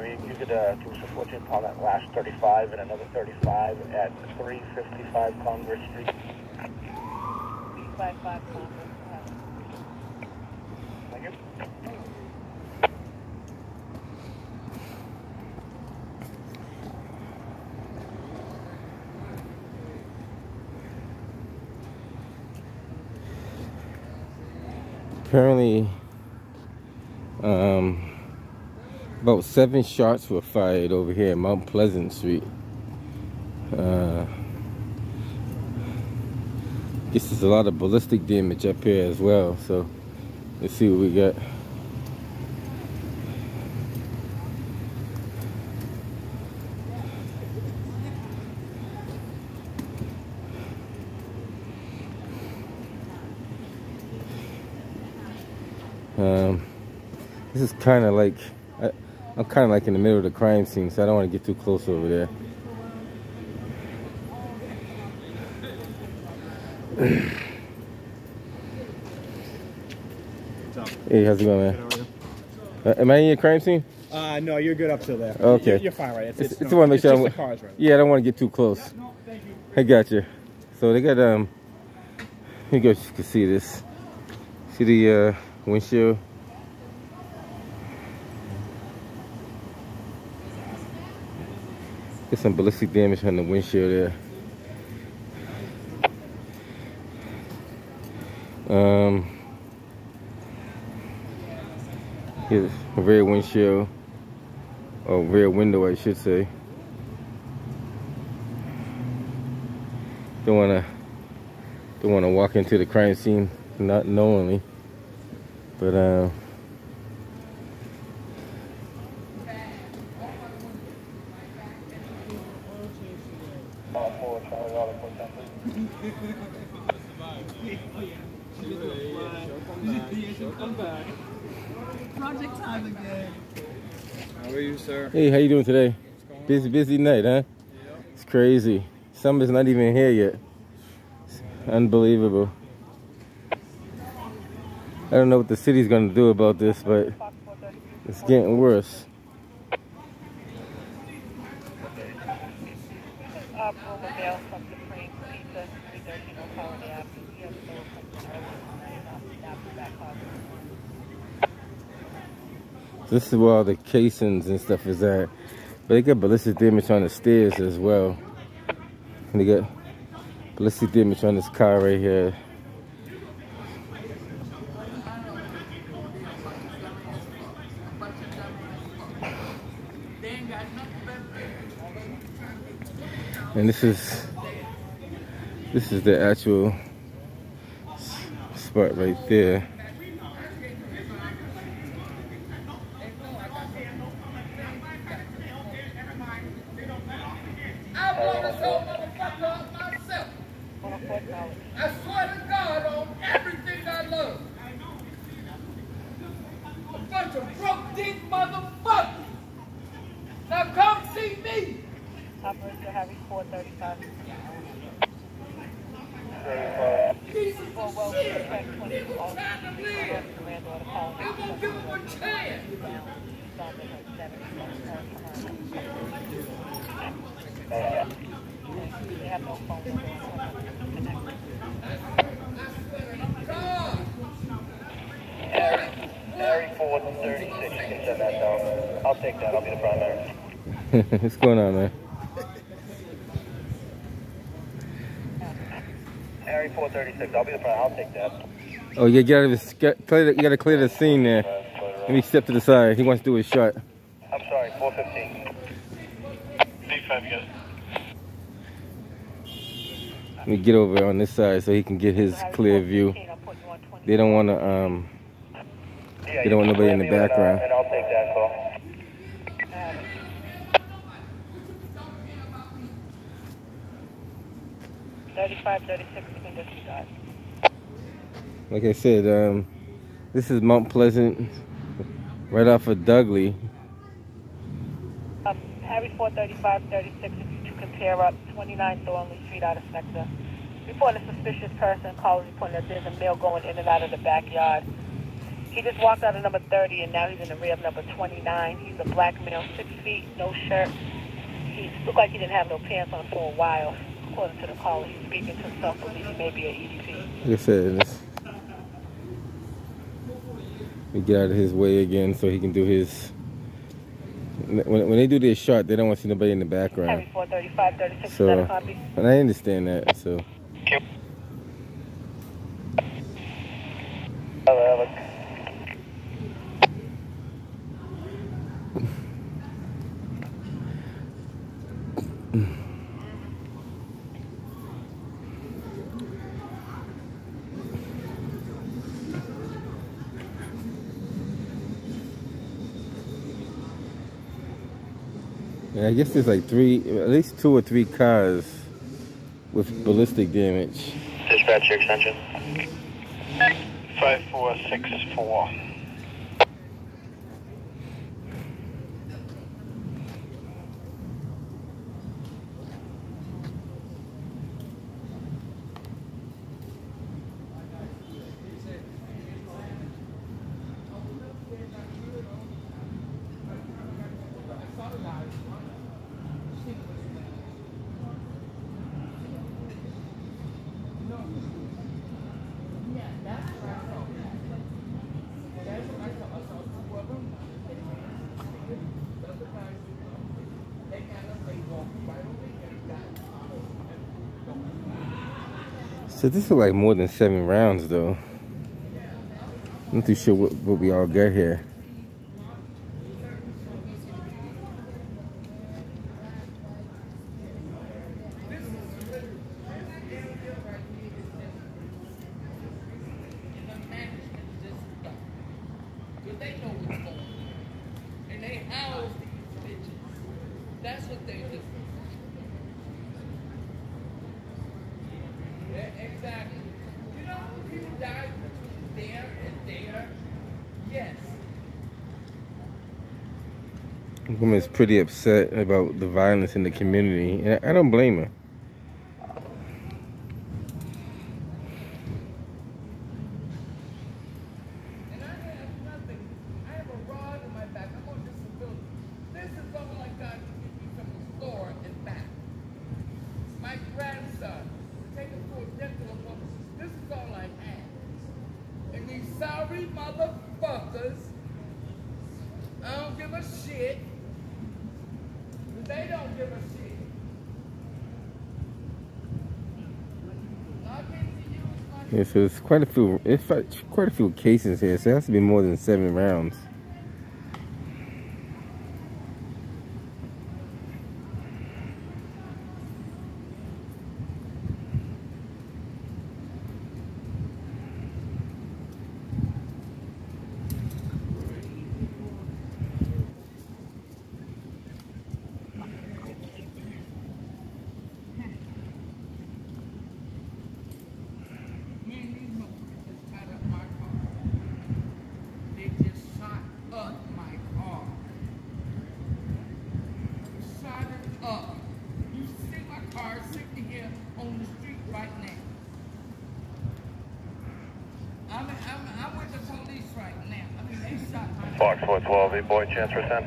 maybe you could uh, give us a 14 on that last 35 and another 35 at 355 Congress Street. 355 Congress. Thank. Apparently, um, about seven shots were fired over here at Mount Pleasant Street. Uh, there's a lot of ballistic damage up here as well. So let's see what we got. Um, this is kind of like, I'm kind of like in the middle of the crime scene, so I don't want to get too close over there. hey, how's it going, man? Uh, am I in your crime scene? Uh, no, you're good up till there. Okay. You're, you're fine, right? It's, It's, it's, no, want to make sure. just I'm- the cars, right? Yeah, I don't want to get too close. I got you. So they got um. You guys can see this. See the uh, windshield. Some ballistic damage on the windshield there. Um. Here's a rear windshield. Or rear window, I should say. Don't wanna don't wanna walk into the crime scene not knowingly. But uh Project time again. How are you, sir? Hey, how you doing today? Busy busy night, huh? It's crazy. Summer's not even here yet. It's unbelievable. I don't know what the city's gonna do about this, but it's getting worse. This is where all the casings and stuff is at. But they got ballistic damage on the stairs as well. And they got ballistic damage on this car right here. And this is this is the actual spot right there. I blow this whole motherfucker up myself. I swear to God on everything I love. A bunch of broke deep motherfuckers. Now come see me. Operator Harry 435. Pieces of shit. Craig 20 Niggas trying to live. granddaughter They calling. won't give them a chance. They have no phone number. God. Harry 436, you can send that down. I'll take that, I'll be the primary. What's going on, man? Harry 436, I'll be the primary, I'll take that. Oh, you gotta get, clear the, you gotta clear the scene there. Let me step to the side. He wants to do his shot. I'm sorry, 415. B5, you got it. Let me get over on this side so he can get his clear view. They don't want to. Um, They don't want nobody in the clear me and, background. Like I said, um, this is Mount Pleasant, right off of Dudley. Um, Harry 435, 36, if you compare up 29 Thornley Street out of sector. Report a suspicious person, calls reporting that there's a male going in and out of the backyard. He just walked out of number 30 and now he's in the rear of number 29. He's a black male, six feet, no shirt. He looked like he didn't have no pants on for a while. According to the caller, he's speaking to himself, believe he may be an EDP. Like I said, let's we get out of his way again so he can do his. When, when they do their shot, they don't want to see nobody in the background. Heavy 435, 36, So, so, and I understand that. So, Hello, Alex. and I guess there's like three, at least two or three cars with ballistic damage. Dispatch your extension. 5464. So this is like more than seven rounds though. I'm not too sure what, what we all got here. But they know what's going on. And they house these bitches. That's what they do. Yeah, exactly. You know, people die between there and there. Yes. Woman's pretty upset about the violence in the community, and I don't blame her. And I have nothing. I have a rod in my back. I'm on disability. This is all I got to get me from the store and back. My grandson, take him to a dental appointment. This is all I have. And these sorry motherfuckers, I don't give a shit. They don't give a shit. Log into use it's quite a few. It's quite a few cases here. So it has to be more than seven rounds. Man, these motherfuckers just shot up my car. They just shot up my car. Shot it up. You see my car sitting here on the street right now. I'm, I'm, I'm with the police right now. I mean, they shot my car. Fox 412, 8 boy, transfer 10. Acknowledge. around, car. I asked them what that car did. They go, yeah. I come downstairs. They done blew up my back from the through the front.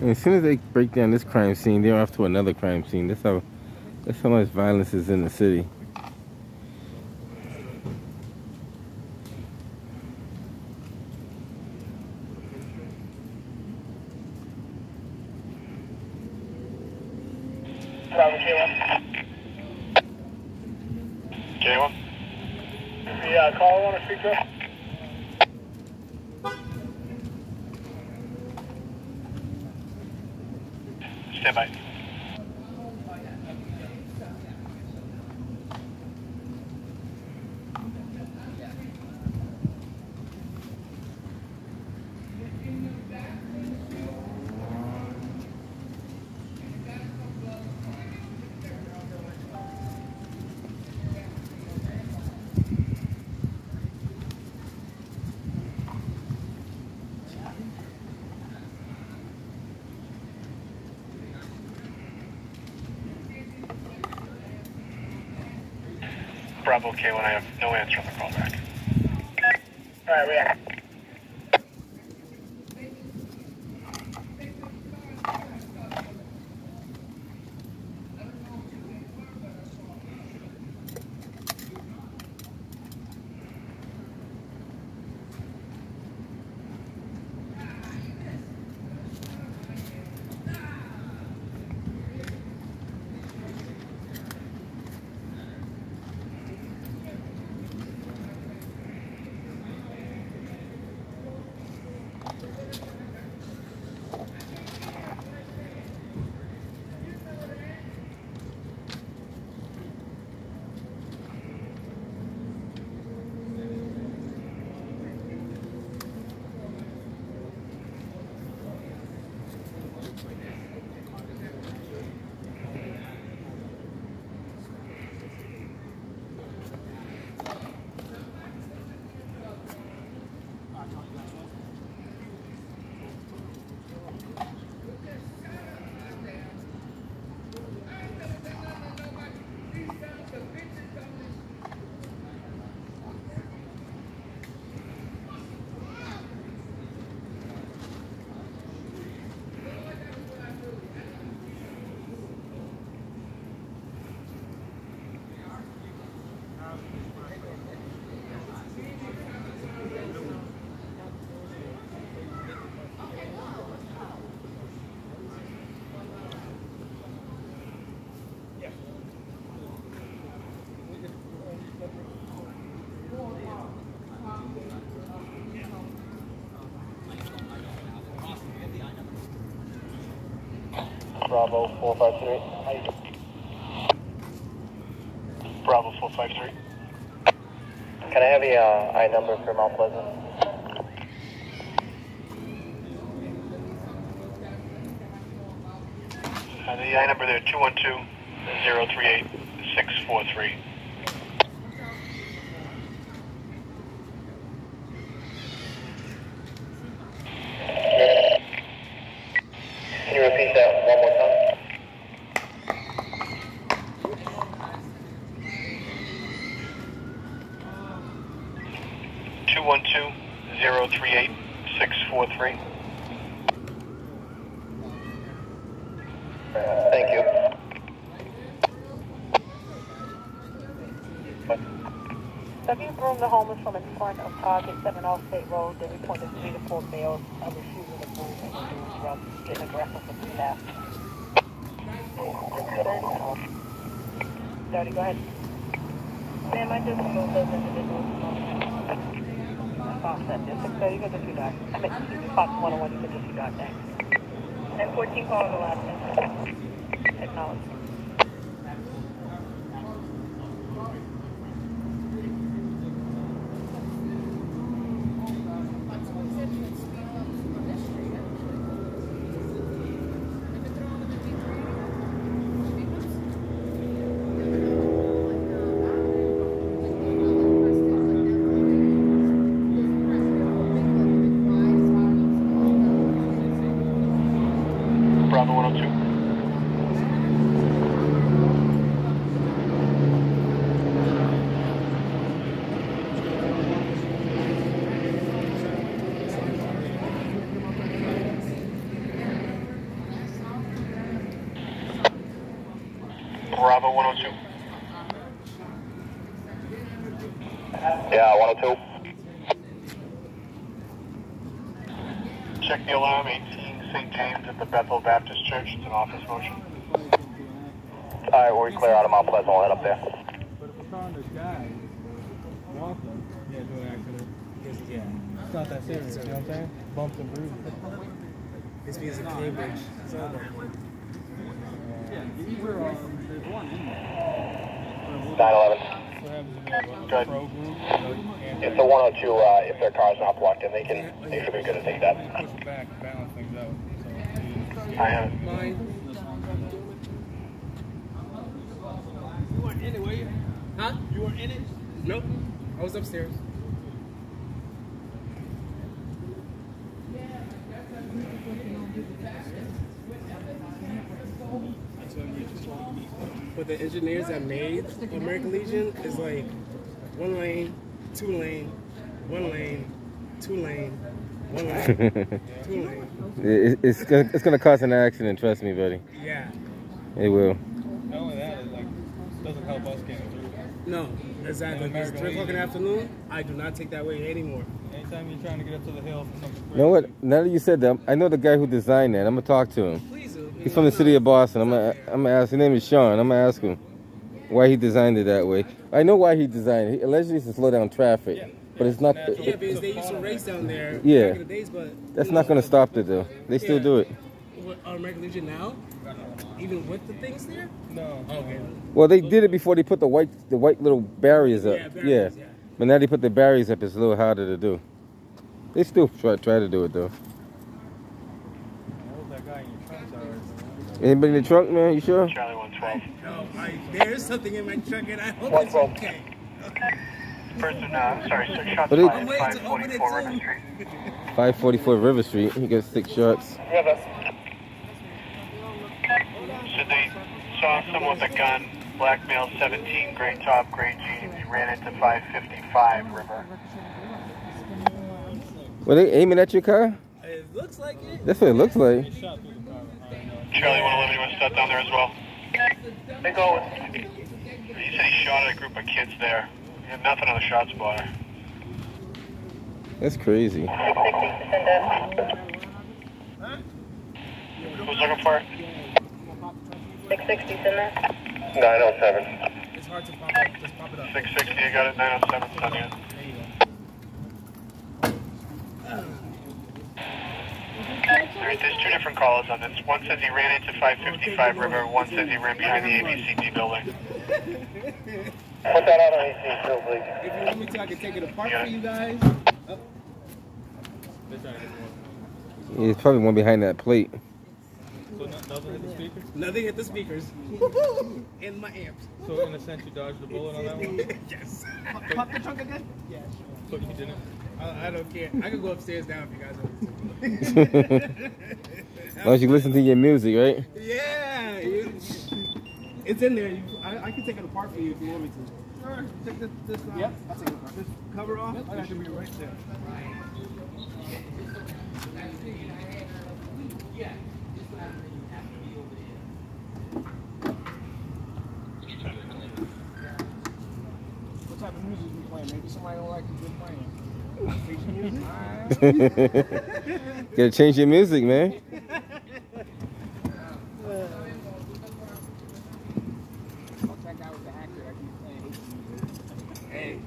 And as soon as they break down this crime scene, they're off to another crime scene. That's how. That's how much violence is in the city. Bravo J1. J1? The uh, caller want to speak to us? Stand by. K when I have no answer on the call back. All right, react. Bravo 453. Bravo 453. Can I have the uh, I number for Mount Pleasant? Uh, the I number there, 212 038 643. Can you repeat that one more time? Two one two zero three eight six four three. Thank you. Have you groomed the homeless from in front of Target 7 off State Road? They four males of refusing to move and the. 30, go ahead. Ma'am, I just moved those individuals. Offset this. 630, you can disregard. I mean, excuse me, Fox 101, you that. And 14 call the last one. Acknowledge. Bravo 102. Bravo 102. Yeah, 102. Check the alarm 18 St. James at the Bethel Baptist Church. It's an office motion. All right, we're clear out of Mount Pleasant. We'll head up there. But if we found this guy walking, yeah, do an accident. Yeah. It's not that serious, you know what I'm saying? Bumps and bruises. It's because of Cambridge. So, Yeah, these are, uh, um, there's one in there. 911. What happens if you have a Good. pro group? And If the 102, uh, if their car's not blocked in, they can, they should be good to take that. push it back, balance things out. So, I have. mine. you weren't in it, were you? Huh? You weren't in it? Nope. I was upstairs. But the engineers that made American Legion is like one lane, two lane, one lane, two lane, one lane, two lane. It, it's gonna it's gonna cause an accident. Trust me, buddy. Yeah. It will. Not only that, it like doesn't help us getting through. No, exactly. In Because America, three o'clock in the afternoon, I do not take that way anymore. Anytime you're trying to get up to the hill for something. You know what? Now that you said that, I know the guy who designed that. I'm gonna talk to him. Please do. He's from the city of Boston. I'm gonna I'm gonna ask. His name is Sean. I'm gonna ask him why he designed it that way. I know why he designed it. Allegedly, it's to slow down traffic, Yeah. but it's not. Natural. Yeah, because they used to race down there Yeah. back in the days, but That's not gonna stop it though. They still Yeah. do it. What, on American Legion now, even with the things there. No. Okay. Well, they did it before they put the white the white little barriers up. Yeah, barriers, yeah. But now they put the barriers up. It's a little harder to do. They still try try to do it though. What was that guy in your trunk already? Anybody in the truck, man? You sure? Charlie 112. No, I, there is something in my truck, and I hope it's twelve. okay. Person, uh, I'm sorry, six shots fired, I'm waiting to open it 544 River. Street. 544 River Street. He gets six shots. River. So they saw someone with a gun, black male, 17, gray top, gray jeans. He ran into 555 River. Were they aiming at your car? It looks like it. That's what it looks like. Charlie 111, you want to step down there as well? They go. He said he shot at a group of kids there. He had nothing on the shot spotter. That's crazy. Who's looking for it? 660 in there. 907. It's hard to pop up. Just pop it up. 660, you got it. 907, send in. There you go. Alright, there's two different calls on this. One says he ran into 555 River, one says he ran behind the ABCD building. Put that out on AC Field, please. If you want me to, I can take it apart Yeah. for you guys. They're trying to get more. He's probably one behind that plate. So no- nothing hit the speakers? Nothing at the speakers. and my amps. So in a sense you dodged the bullet on that one? yes. Pop the trunk again? Yeah, But you didn't? I, I don't care. I can go upstairs now if you guys want as me long as you listen to your music, right? Yeah. you- it's in there. You, I, I can take it apart for you if you want me to. Sure, take this, this off. Yep, I'll take it apart. This cover off? That should be right there. What type of music you playing? Maybe somebody don't like what you're playing. Gotta change your music, man. Fuck that guy with the actor that keeps playing his music. Hey.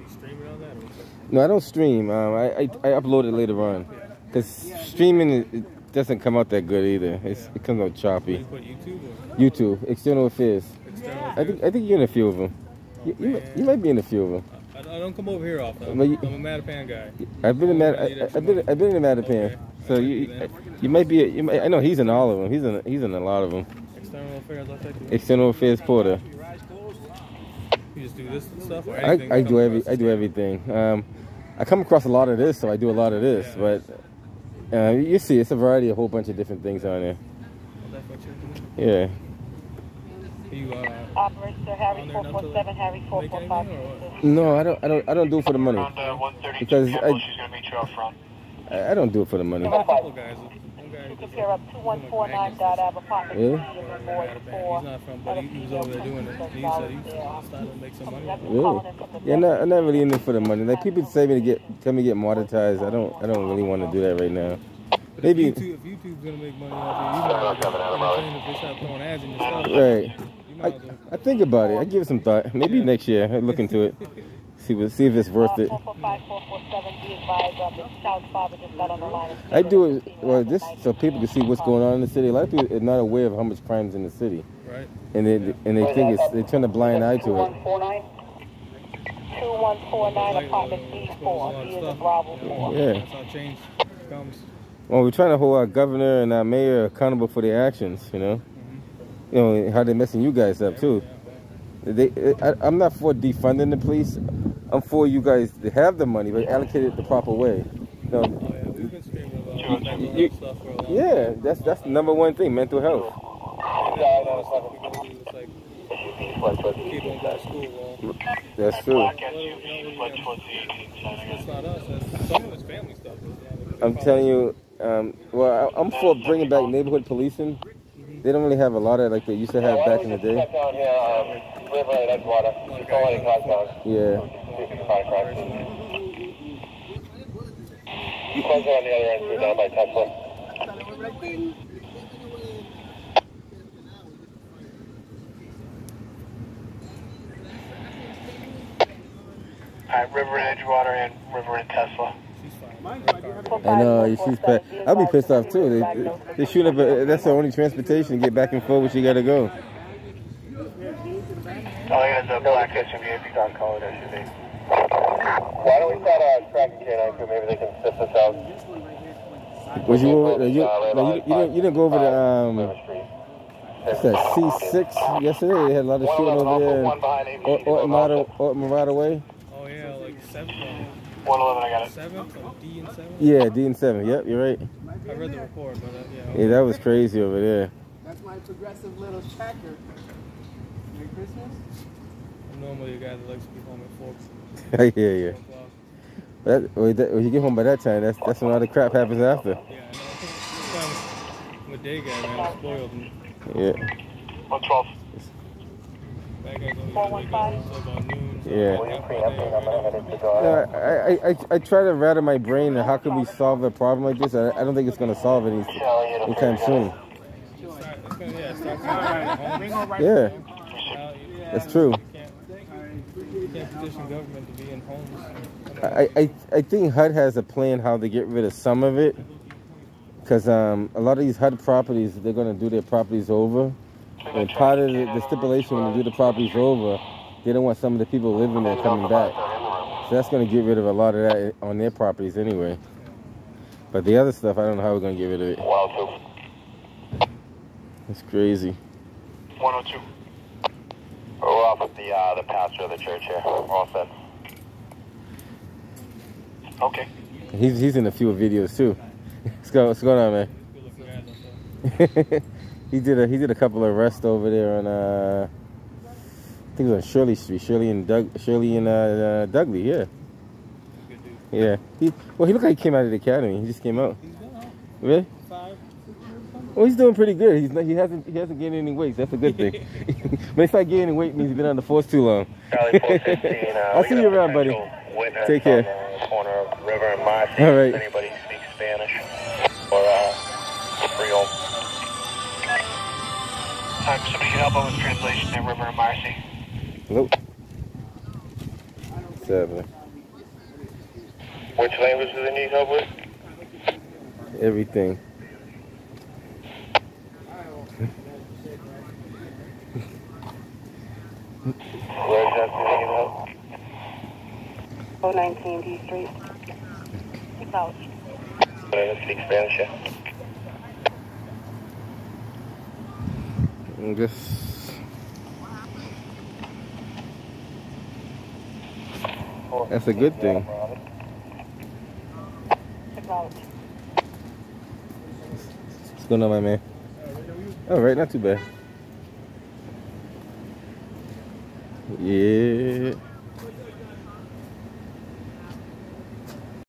You streaming on that or what's No, I don't stream. Um, I, I I upload it later on, cause streaming it, it doesn't come out that good either. It's, it comes out choppy. YouTube YouTube, external affairs. external I think I think you're in a few of them. You, you, you might be in a few of them. I, I don't come over here often. But you- I'm a Mattapan guy. I've been in Mad, I, I've been I've been in Mattapan, Okay. so you you might be a, you might, I know he's in all of them. He's in he's in a lot of them. External affairs, I'll take you. External affairs porter. You just do this stuff or I, anything? I that do every I do everything. Um, I come across a lot of this, so I do a lot of this. But uh, you see, it's a variety, a whole bunch of different things on there. table. That's what you're doing. Yeah. You, uh, Operator Harry On there enough to 447, Harry 445. anything or what? No, I don't I don't I don't do it for the money. Around uh, 132 Because Campbell, I- she's going to meet you out front. I, I don't do it for the money. a couple guys. One guy You just compare up 2149 Dot Ave apartment Yeah. 3 in the Boyd Mattapan. 4. He's not from, but he, he was over there doing it. He said he started to make some money. Really? Yeah, I'm not, I'm not really in it for the money. Like people say me to get tell me to get monetized. I don't I don't really want to do that right now. Maybe if, YouTube, if YouTube's gonna make money off you, you might as well entertain if they start throwing ads in your stuff. right. I, might as well. I think about it. I give it some thought. Maybe next year I look into it. See what see if it's worth it. 445, 447, be advised, this South Father just got on the line. I do it well this so people can see what's going on in the city. A lot of people are not aware of how much crime's in the city, Right? and they and they think it's they turn a blind eye to it. 2149 apartment B4. He is a Bravo 4. Yeah. That's how change comes. Well, we're trying to hold our governor and our mayor accountable for their actions. You know, you know how they're messing you guys up too. They, I, I'm not for defunding the police. I'm for you guys to have the money, but allocate it the proper way. You know, Oh yeah, we've been about You- health stuff for a time. yeah, that's that's the number one thing, mental health. That's true. Black SUV fled towards the 18 side. I It's got not us. That's some of it's family stuff. Yeah, I'm telling you, um, well, I, I'm for bringing back neighborhood policing. They don't really have a lot of like they used to have back in the day. Yeah. See if you can find a crime scene. On the other end, too, down by Tesla. Alright, River and Edgewater and River and Tesla. She's fine. I know, she's bad. I'll be pissed off too. They, they shoot up, a, that's the only transportation to get back and forth, which you gotta go. All I got is a black SUV if you can't call it SUV. Why don't we start a tracking canine too? Maybe they can sift us out. Was you over, you, no, you, you, didn't, you didn't go over to, um, what's that, C6 yesterday? They had a lot of shooting over there. off, one behind Or, ABC. or, Marada, or Marada Way? Oh, yeah, like seven, 111, I got it. Seven, so D and seven? Yeah, D and seven. Yep, you're right. I read the report, but uh, yeah. Yeah, that was crazy over there. That's my progressive little tracker. Merry Christmas. I'm normally a guy that likes to be home at 4. I hear you. That, when you get home by that time, that's that's when all the crap happens after. Yeah, I know. I'm a day guy, man. I'm spoiled. Yeah. 112. Yeah. No, I, I, I, try to rattle my brain how can we solve a problem like this. I, I don't think it's going to solve any anytime soon. Yeah. Yeah, that's true. I, I, I think HUD has a plan how to get rid of some of it. Because um, a lot of these HUD properties, they're going to do their properties over. And part of the, the stipulation when they do the properties over, they don't want some of the people living there coming back. So that's going to get rid of a lot of that on their properties anyway. But the other stuff, I don't know how we're going to get rid of it. It's crazy. One oh two. We're off with the uh, the pastor of the church here. All set. Okay. He's, he's in a few videos too. What's going, what's going on, man? Good looking guy, though, so. he did a he did a couple of arrests over there on uh I think it was on Shirley Street, Shirley and Doug Shirley and uh, uh Dudley, yeah. Yeah. He well he looked like he came out of the academy. He just came out. He's? Really? Five. Well he's doing pretty good. He's not, he hasn't he hasn't gained any weight. That's a good thing. but if I gaining weight means he's been on the force too long. Charlie 416. Uh, I'll see you around, buddy. Take care. On the corner of River and Marcy. All right. Anybody Time somebody can help out with translation at River and Marcy. Nope. Seven. Which language do they need help with? Everything. Where exactly do they need help? 419 D Street. South. They don't speak Spanish yet. I guess that's a good thing. What's going on, my man? All right, not too bad. Yeah.